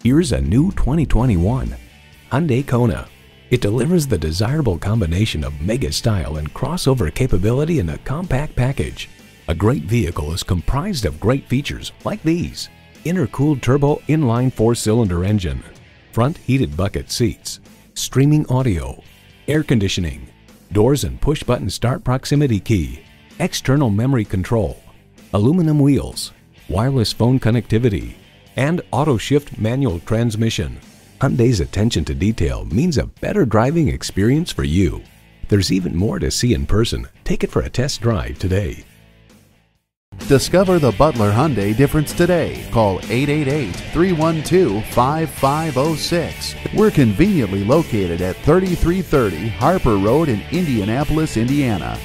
Here's a new 2021 Hyundai Kona. It delivers the desirable combination of mega style and crossover capability in a compact package. A great vehicle is comprised of great features like these. Intercooled turbo inline four-cylinder engine, front heated bucket seats, streaming audio, air conditioning, doors and push-button start proximity key, external memory control, aluminum wheels, wireless phone connectivity, and auto-shift manual transmission. Hyundai's attention to detail means a better driving experience for you. There's even more to see in person. Take it for a test drive today. Discover the Butler Hyundai difference today. Call 888-312-5506. We're conveniently located at 3330 Harper Road in Indianapolis, Indiana.